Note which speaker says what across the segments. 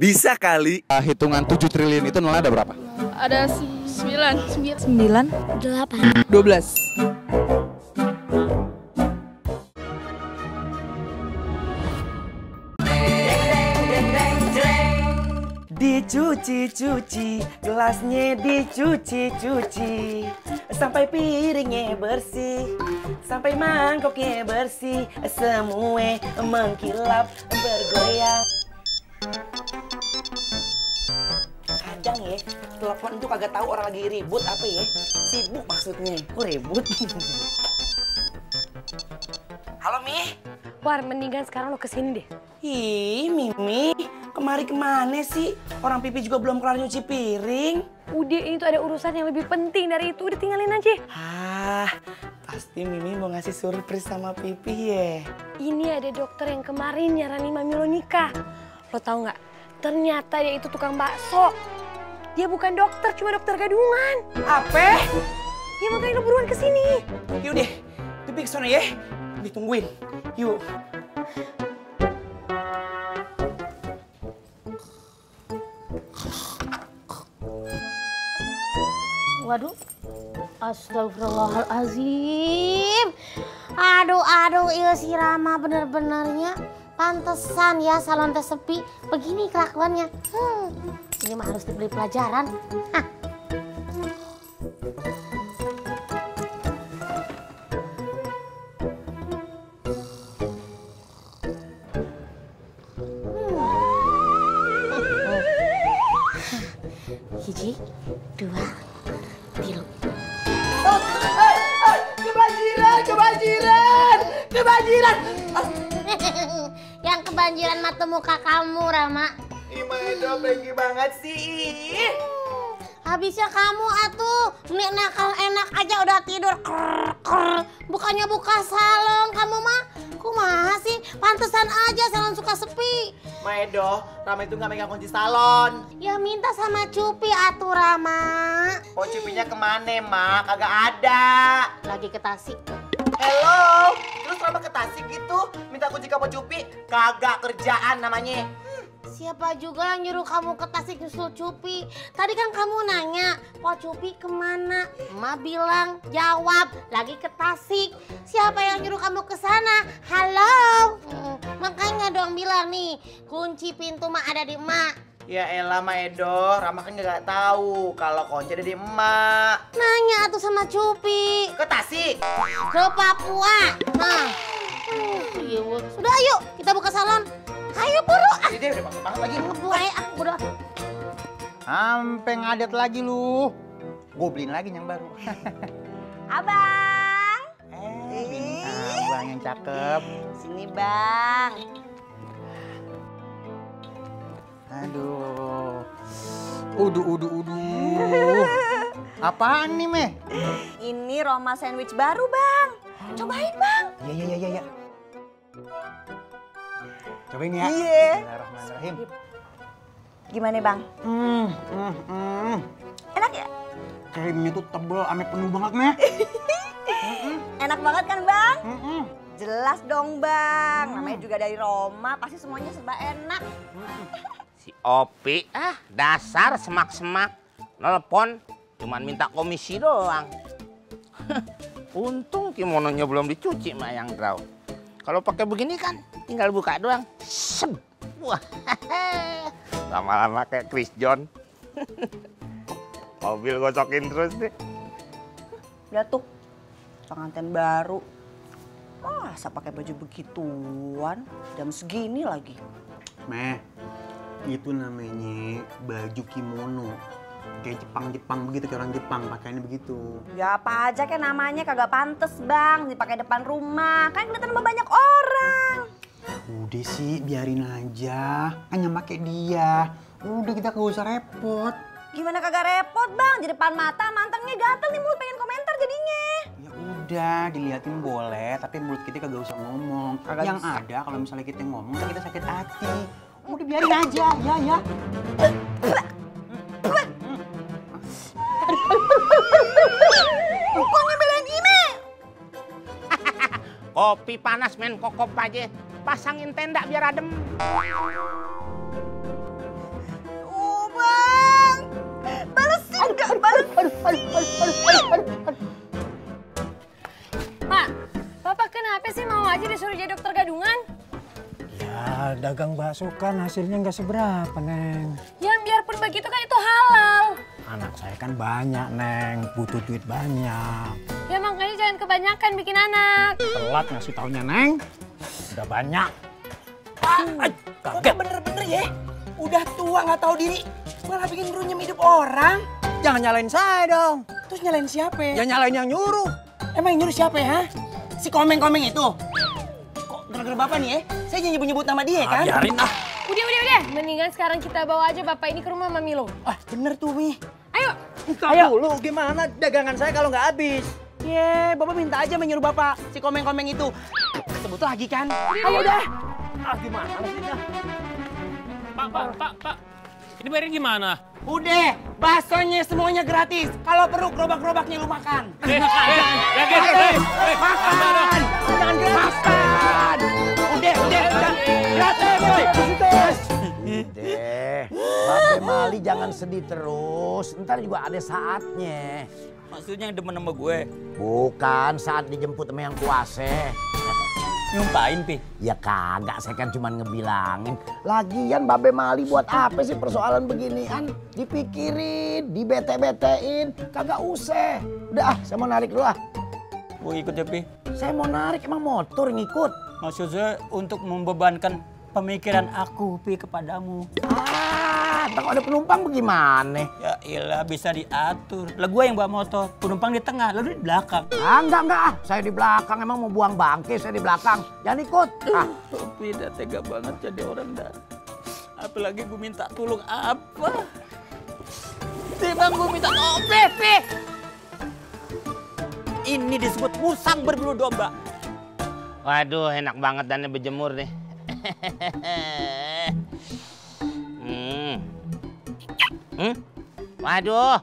Speaker 1: Bisa kali.
Speaker 2: Uh, hitungan 7 triliun itu nolnya ada berapa?
Speaker 3: Ada sembilan.
Speaker 4: Sembilan.
Speaker 5: Delapan.
Speaker 4: Dua belas.
Speaker 6: Dicuci-cuci, gelasnya dicuci-cuci Sampai piringnya bersih, sampai mangkoknya bersih Semua mengkilap bergoyang Kadang ya, telepon itu kagak tahu orang lagi ribut apa ya Sibuk maksudnya, kok ribut? Halo Mi?
Speaker 5: War, mendingan sekarang lo ke sini deh.
Speaker 6: Ih, Mimi, kemari ke mana sih? Orang pipi juga belum kelar nyuci piring.
Speaker 5: Udah, ini tuh ada urusan yang lebih penting dari itu. Udah tinggalin aja.
Speaker 6: Ah, pasti Mimi mau ngasih surprise sama pipi ya.
Speaker 5: Ini ada dokter yang kemarin nyaranin Mami lo nikah. Lo tau nggak? Ternyata dia itu tukang bakso. Dia bukan dokter, cuma dokter gadungan.
Speaker 6: Apa?
Speaker 5: Ya makanya lo buruan ke sini.
Speaker 6: Yaudah, pipi ke sana ya. Ditungguin. Yuk.
Speaker 7: Waduh. Astagfirullahalazim. Aduh, aduh, iya si Rama bener-benernya. Pantesan ya salon teh sepi. Begini kelakuannya. Hmm, ini mah harus diberi pelajaran. Hah. Hiji, dua, tiga.
Speaker 6: Kebanjiran, kebanjiran, kebanjiran.
Speaker 7: Yang kebanjiran mata muka kamu, Rama.
Speaker 6: Gimana pengen banget sih?
Speaker 7: Habisnya kamu atuh, nih nakal enak aja udah tidur. Krr, krr. Bukannya buka salon kamu mah. Kumaha sih? Pantesan aja salon suka sepi.
Speaker 6: Maedo, Rama itu nggak megang kunci salon.
Speaker 7: Ya minta sama Cupi atuh Rama.
Speaker 6: Oh, cipinya ke mana, Mak? Kagak ada.
Speaker 7: Lagi ke Tasik.
Speaker 6: Hello, terus Rama ke Tasik gitu, minta kunci kamu Cupi, kagak kerjaan namanya.
Speaker 7: Siapa juga yang nyuruh kamu ke Tasik nyusul Cupi? Tadi kan kamu nanya, kok Cupi ke mana? Emak bilang, jawab, lagi ke Tasik. Siapa yang nyuruh kamu ke sana? Halo? Hmm, makanya dong bilang nih, kunci pintu mah ada di emak.
Speaker 6: Ya elah Maedo, Rama kan nggak tahu kalau kunci ada di emak.
Speaker 7: Nanya tuh sama Cupi.
Speaker 6: Ke Tasik.
Speaker 7: Ke Papua. Nah. Hmm, iya, Bu. Sudah ayo, kita buka salon. Ayo buru. Ah,
Speaker 6: Ini udah banget banget lagi.
Speaker 7: ngebuai aku udah.
Speaker 2: Sampai ngadet lagi lu. Gue beliin lagi yang baru.
Speaker 4: Abang.
Speaker 2: eh, bintang abang yang cakep.
Speaker 4: Sini bang.
Speaker 2: Aduh. Udu, udu, udu. Apaan nih, Meh?
Speaker 4: Ini Roma sandwich baru bang. Cobain bang.
Speaker 2: Iya, iya, iya, iya. Cobain ya.
Speaker 4: Iya.
Speaker 2: Bismillahirrahmanirrahim.
Speaker 4: Gimana bang?
Speaker 2: Hmm, hmm, hmm.
Speaker 4: Enak ya?
Speaker 2: Krimnya tuh tebel, ame penuh banget, Meh.
Speaker 4: Enak banget kan bang?
Speaker 2: Hmm, hmm.
Speaker 4: Jelas dong bang. Namanya juga dari Roma, pasti semuanya serba enak.
Speaker 8: Si Opi, ah dasar semak-semak. Nelpon, cuman minta komisi doang. Untung kimononya belum dicuci mak yang draw. Kalau pakai begini kan tinggal buka doang. Seb. Wah, lama-lama kayak Chris John. Mobil gosokin terus deh.
Speaker 4: Lihat tuh, pengantin baru. Masa pakai baju begituan? Jam segini lagi.
Speaker 2: Meh, itu namanya baju kimono. Kayak Jepang-Jepang begitu, kayak orang Jepang pakainya begitu.
Speaker 4: Ya apa aja kan namanya kagak pantes bang dipakai depan rumah. Kan kelihatan sama banyak orang.
Speaker 2: Udah sih, biarin aja. Kan yang pakai dia. Udah kita gak usah repot.
Speaker 4: Gimana kagak repot bang? Di depan mata mantengnya gatel nih mulut pengen komentar jadinya.
Speaker 2: Ya udah, diliatin boleh, tapi mulut kita kagak usah ngomong.
Speaker 4: Kagak
Speaker 2: yang
Speaker 4: bisa.
Speaker 2: ada kalau misalnya kita ngomong, ntar kita sakit hati. Udah biarin aja, ya ya.
Speaker 8: Kopi panas men kokop aja pasangin tenda biar adem. Oh, Bang. Balesin, aduh, balesin.
Speaker 5: Pak, Bapak kenapa sih mau aja disuruh jadi dokter gadungan?
Speaker 1: Ya, dagang bakso kan hasilnya nggak seberapa, Neng.
Speaker 5: Ya, biarpun begitu kan itu halal.
Speaker 1: Anak saya kan banyak, Neng. Butuh duit banyak.
Speaker 5: Ya, makanya jangan kebanyakan bikin anak.
Speaker 1: Telat ngasih taunya, Neng. Udah banyak.
Speaker 6: Ay, Bapak bener-bener ya. Udah tua nggak tahu diri. Malah bikin runyam hidup orang.
Speaker 1: Jangan nyalain saya dong.
Speaker 6: Terus nyalain siapa?
Speaker 1: Ya nyalain yang nyuruh.
Speaker 6: Emang yang nyuruh siapa ya? Si komeng-komeng itu. Kok gara-gara bapak nih ya? Saya jangan nyebut-nyebut nama dia kan?
Speaker 1: Biarin ah.
Speaker 5: Udah, udah, udah. Mendingan sekarang kita bawa aja Bapak ini ke rumah Mamilo.
Speaker 6: Ah bener tuh Mi.
Speaker 5: Ayo.
Speaker 1: Ayo. dulu, gimana dagangan saya kalau nggak habis?
Speaker 6: Ye, bapak minta aja menyuruh bapak si komeng-komeng itu. Sebut lagi kan?
Speaker 5: Ayo udah.
Speaker 1: Ah, gimana sih? ah?
Speaker 9: Pak, pak, pak, pak. Ini bayarnya gimana?
Speaker 6: Udah, baksonya semuanya gratis. Kalau perlu gerobak-gerobaknya lu makan.
Speaker 9: Eh, eh, ya, guys, eh, eh,
Speaker 6: Makan! Jangan gratis. Makan! Udah, udah, udah. Gratis, coy. Gratis.
Speaker 10: Deh, Babe Mali jangan sedih terus. Ntar juga ada saatnya.
Speaker 11: Maksudnya yang demen sama gue.
Speaker 10: Bukan saat dijemput sama yang kuasa.
Speaker 11: Nyumpain, Pi.
Speaker 10: Ya kagak, saya kan cuma ngebilangin. Lagian Babe Mali buat apa sih persoalan beginian? Dipikirin, dibete-betein, kagak usah. Udah ah, saya mau narik dulu ah.
Speaker 11: Gue ikut ya, Pi.
Speaker 10: Saya mau narik, emang motor yang ikut.
Speaker 11: Maksudnya untuk membebankan pemikiran aku, Pi, kepadamu.
Speaker 10: Ah, kalau ada penumpang bagaimana?
Speaker 11: Ya ilah, bisa diatur. Lah gue yang bawa motor, penumpang di tengah, lalu di belakang.
Speaker 10: Ah, enggak, enggak ah. Saya di belakang, emang mau buang bangke, saya di belakang. Jangan ikut. Ah,
Speaker 11: Pi, udah tega banget jadi orang dah. Apalagi gue minta tolong apa? Timbang gue minta oh, Pi, Pi. Ini disebut musang berbulu domba. Waduh, enak banget dan berjemur nih. Hmm? Waduh.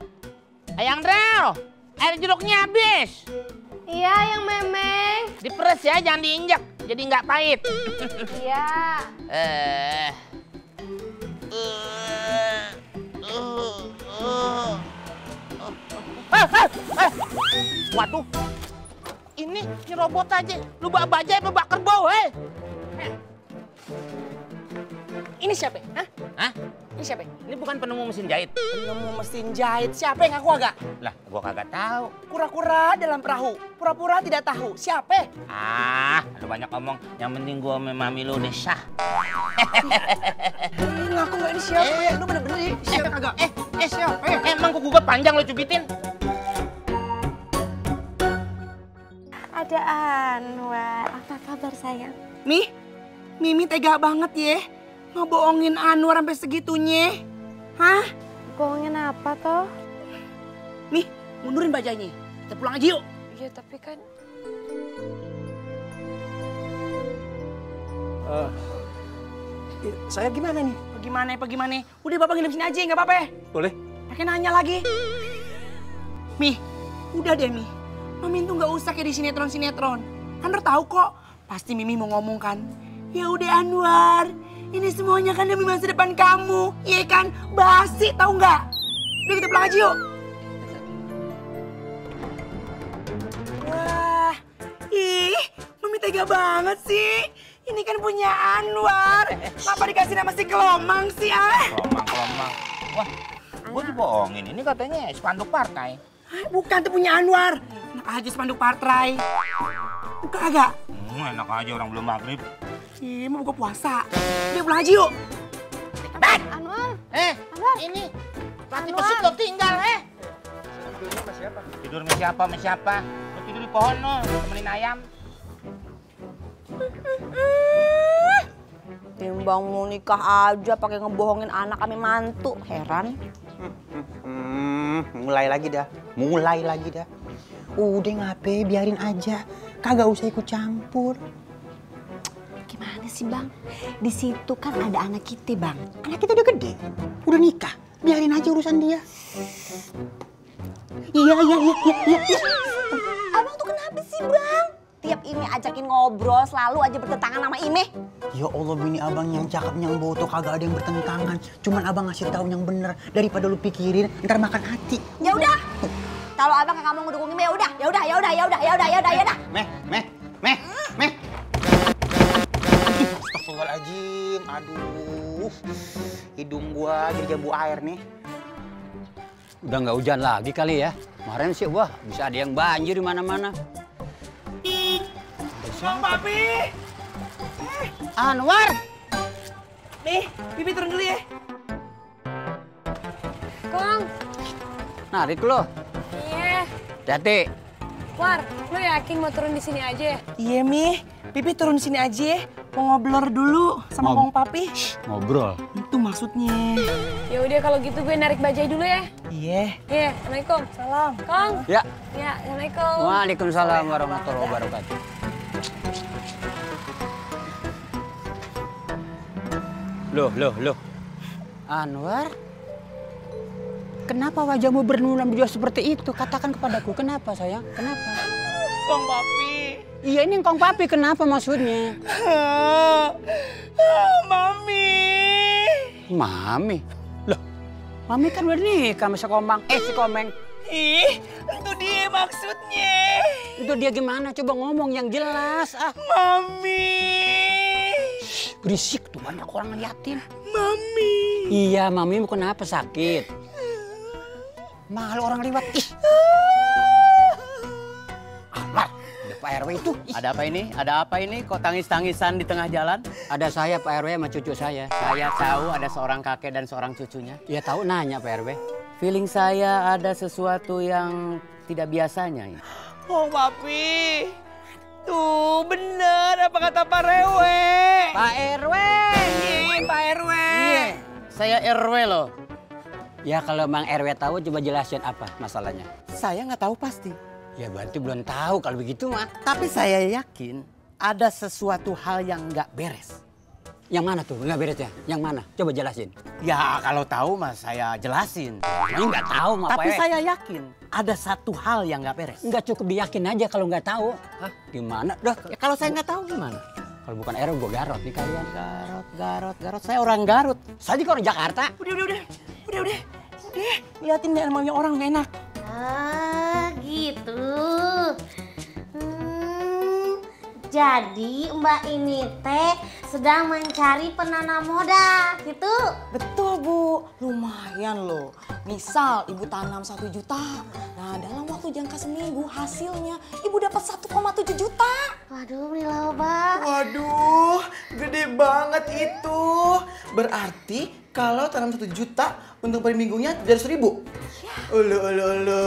Speaker 11: Ayang Drel, air jeruknya habis.
Speaker 5: Iya, yang memeng.
Speaker 11: Diperes ya, jangan diinjak. Jadi nggak pahit.
Speaker 5: Iya.
Speaker 11: Eh. Eh, eh, eh. Waduh. Ini nyerobot aja. Lu bak bajai apa bak kerbau, eh?
Speaker 6: Ini siapa? Hah?
Speaker 11: Hah?
Speaker 6: Ini siapa?
Speaker 11: Ini bukan penemu mesin jahit.
Speaker 6: Nemu mesin jahit. Siapa yang ngaku agak?
Speaker 11: Lah, gua kagak tahu.
Speaker 6: Kura-kura dalam perahu. Pura-pura tidak tahu. Siapa?
Speaker 11: Ah, lu banyak ngomong. Yang penting gua sama mami lu udah sah.
Speaker 6: Ini ngaku nggak ini siapa ya? Lu bener-bener ya? Siapa kagak?
Speaker 11: Eh, eh, siapa? Eh, emang kuku gua panjang lu cubitin?
Speaker 4: Ada Anwar. Apa kabar sayang?
Speaker 6: Mi, Mimi tega banget ya. Ngebohongin Anwar sampai segitunya. Hah?
Speaker 5: Bohongin apa toh?
Speaker 6: Mi, mundurin bajanya. Kita pulang aja yuk.
Speaker 5: Ya tapi kan
Speaker 1: Eh, i- saya gimana nih?
Speaker 6: Bagaimana, bagaimana? Udah bapak nginep sini aja, nggak apa-apa ya?
Speaker 1: Boleh?
Speaker 6: Pakai nanya lagi. Mi, udah deh Mi. Mami tuh nggak usah kayak di sinetron-sinetron. Anwar tahu kok. Pasti Mimi mau ngomong kan. Ya udah Anwar, ini semuanya kan demi masa depan kamu. Iya kan? Basi tahu nggak? Udah kita pulang aja yuk. Wah, ih, Mami tega banget sih. Ini kan punya Anwar. Kenapa dikasih nama si Kelomang sih, ah?
Speaker 11: Kelomang-kelomang. Wah, gua dibohongin. Ini katanya spanduk partai.
Speaker 6: Hah, Bukan tuh punya Anwar. Enak aja spanduk partai. Buka agak.
Speaker 11: Hmm, enak aja orang belum maghrib.
Speaker 6: Ih, mau buka puasa. Udah pulang aja yuk.
Speaker 5: Anwar,
Speaker 11: Eh, ini pelatih pesut lo tinggal, eh. Tidur sama siapa, sama siapa? Lo tidur di pohon lo, temenin ayam.
Speaker 4: Timbang mau nikah aja pakai ngebohongin anak kami mantu. Heran.
Speaker 2: Hmm, mulai lagi dah. Mulai lagi dah. Udah ngapain, biarin aja. Kagak usah ikut campur.
Speaker 4: Gimana sih bang? Di situ kan ada anak kita bang.
Speaker 2: Anak kita udah gede, udah nikah. Biarin aja urusan dia. Iya, iya, iya, iya, iya. iya.
Speaker 4: Abang tuh kenapa sih bang? Tiap ini ajakin ngobrol selalu aja bertentangan sama Ime.
Speaker 2: Ya Allah bini abang yang cakep yang boto kagak ada yang bertentangan. Cuman abang ngasih tahu yang bener daripada lu pikirin ntar makan hati.
Speaker 4: Ya udah, Kalau abang kagak mau ngedukung Mimi ya udah, ya udah, ya udah, ya udah, ya udah, ya udah, ya udah.
Speaker 2: Meh, meh, meh, meh. Astagfirullahaladzim, aduh. Hidung gua jadi jambu air nih.
Speaker 12: Udah nggak hujan lagi kali ya. Kemarin sih wah bisa ada yang banjir di mana-mana.
Speaker 6: Bang Papi.
Speaker 2: Anwar.
Speaker 6: Nih, Pipi turun dulu ya.
Speaker 5: Kong,
Speaker 12: Narik lo.
Speaker 5: iya.
Speaker 12: Hati.
Speaker 5: War, lo yakin mau turun di sini aja?
Speaker 6: Iya, Mi. Pipi turun sini aja ya. Mau ngobrol dulu sama
Speaker 12: Ngob-
Speaker 6: Kong Papi.
Speaker 12: Ngobrol.
Speaker 6: Itu maksudnya.
Speaker 5: Ya udah kalau gitu gue narik bajai dulu ya.
Speaker 6: Iya.
Speaker 5: Iya, assalamualaikum. Salam. Kong.
Speaker 12: Ya.
Speaker 5: Ya, assalamualaikum.
Speaker 12: Waalaikumsalam warahmatullahi wabarakatuh. Loh, loh, loh. Anwar, kenapa wajahmu bernunam juga seperti itu? Katakan kepadaku, kenapa sayang? Kenapa?
Speaker 6: Kong Papi.
Speaker 12: Iya ini Kong Papi, kenapa maksudnya?
Speaker 6: Mami.
Speaker 12: Mami? Loh, Mami kan udah nikah sama si Komang. Eh, si Komeng.
Speaker 6: Ih, itu dia maksudnya.
Speaker 12: Itu dia gimana? Coba ngomong yang jelas. Ah,
Speaker 6: Mami.
Speaker 12: berisik tuh banyak orang ngeliatin.
Speaker 6: Mami.
Speaker 12: Iya, Mami kenapa sakit? Malu orang lewat. Ih. Pak RW itu.
Speaker 13: Ada apa ini? Ada apa ini? Kok tangis-tangisan di tengah jalan?
Speaker 12: Ada saya Pak RW sama cucu saya.
Speaker 13: Saya tahu ada seorang kakek dan seorang cucunya.
Speaker 12: Ya tahu nanya Pak RW.
Speaker 13: Feeling saya ada sesuatu yang tidak biasanya. ini.
Speaker 6: Kong Papi. Tuh, bener apa kata Pak Rewe.
Speaker 13: Pak RW.
Speaker 6: Iya, Pak RW.
Speaker 13: Iya, saya RW loh.
Speaker 12: Ya kalau Mang RW tahu coba jelasin apa masalahnya.
Speaker 13: Saya nggak tahu pasti.
Speaker 12: Ya berarti belum tahu kalau begitu mah.
Speaker 13: Tapi saya yakin ada sesuatu hal yang nggak beres.
Speaker 12: Yang mana tuh nggak beresnya? Yang mana? Coba jelasin.
Speaker 13: Ya kalau tahu mas saya jelasin.
Speaker 12: Ini nggak tahu mah
Speaker 13: Tapi saya yakin ada satu hal yang nggak beres.
Speaker 12: Nggak cukup diyakin aja kalau nggak tahu. Hah? Gimana? Dah.
Speaker 13: Ya, kalau saya nggak tahu gimana?
Speaker 12: Kalau bukan RW gue garot nih kalian.
Speaker 13: Garut, Garut, Garut. Saya orang Garut.
Speaker 12: Saya juga orang Jakarta.
Speaker 6: Udah, udah, udah. Udah, udah. Udah, liatin deh namanya orang nggak enak.
Speaker 7: Ah, gitu. Hmm, jadi Mbak ini teh sedang mencari penanam modal, gitu.
Speaker 14: Betul Bu, lumayan loh. Misal Ibu tanam satu juta, nah dalam waktu jangka seminggu hasilnya Ibu dapat 1,7 juta.
Speaker 7: Waduh, beli loba.
Speaker 6: Waduh, gede banget itu. Berarti kalau tanam satu juta untuk per minggunya ratus ribu. Ulu, ulu, ulu.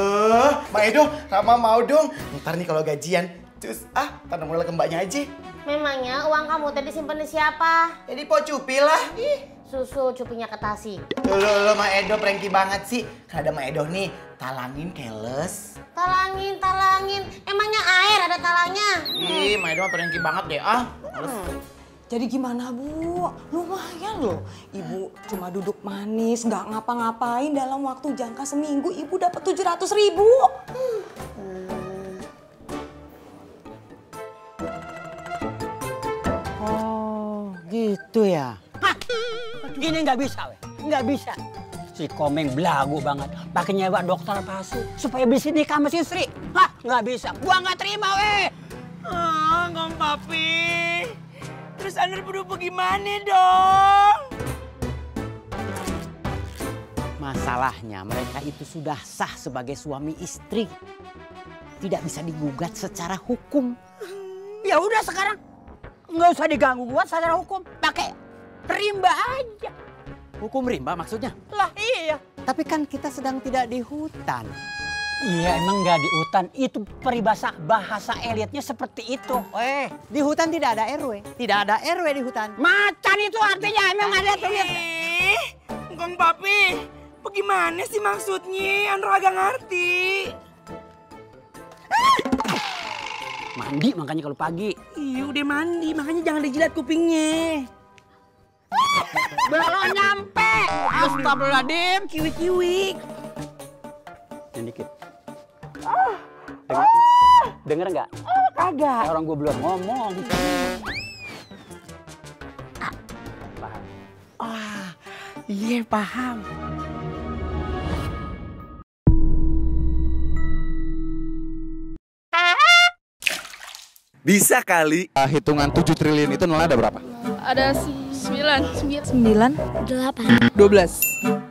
Speaker 6: Mbak Edo, Rama mau dong. Ntar nih kalau gajian, cus ah tanam modal ke mbaknya aja.
Speaker 7: Memangnya uang kamu tadi disimpan di siapa?
Speaker 6: Jadi po cupi lah. Ih.
Speaker 7: Susu cupinya ke Tasik.
Speaker 6: Ulu, ulu, Mbak Edo pranky banget sih. Kan ada Mbak Edo nih, talangin keles.
Speaker 7: Talangin, talangin. Emangnya air ada talangnya?
Speaker 6: Ih, Mbak Edo pranky banget deh ah. Males.
Speaker 14: Jadi gimana Bu? Lumayan loh. Ibu cuma duduk manis, nggak ngapa-ngapain dalam waktu jangka seminggu Ibu dapat 700 ribu.
Speaker 12: Oh, gitu ya. Hah? Gini nggak bisa, weh. Nggak bisa. Si Komeng belagu banget. Pakai nyewa dokter palsu supaya bisa nikah sama si Sri. Hah? Nggak bisa. Gua nggak terima, weh.
Speaker 6: Ah, Kong Papi. Terus Anda berdua gimana dong?
Speaker 13: Masalahnya mereka itu sudah sah sebagai suami istri. Tidak bisa digugat secara hukum.
Speaker 12: Ya udah sekarang nggak usah diganggu gua secara hukum. Pakai rimba aja.
Speaker 13: Hukum rimba maksudnya?
Speaker 12: Lah iya.
Speaker 13: Tapi kan kita sedang tidak di hutan.
Speaker 12: Iya emang nggak di hutan. Itu peribahasa bahasa elitnya seperti itu.
Speaker 13: Eh, di hutan tidak ada RW. Tidak ada RW di hutan.
Speaker 12: Macan itu artinya emang ada tuh.
Speaker 6: Eh, Kong Papi, bagaimana sih maksudnya? Andra agak ngerti.
Speaker 12: Mandi makanya kalau pagi.
Speaker 6: Iya udah mandi, makanya jangan dijilat kupingnya.
Speaker 12: Belum nyampe. Astagfirullahaladzim.
Speaker 6: Kiwi-kiwi.
Speaker 12: Yang dikit. Ah. Denger, ah. denger nggak?
Speaker 6: Ah, kagak.
Speaker 12: Orang gue belum ngomong.
Speaker 6: Ah. Paham? Ah, iya paham.
Speaker 15: Bisa kali.
Speaker 16: Uh, hitungan 7 triliun itu nol ada berapa?
Speaker 17: Ada
Speaker 3: 9,
Speaker 17: 9,
Speaker 3: 8, 12.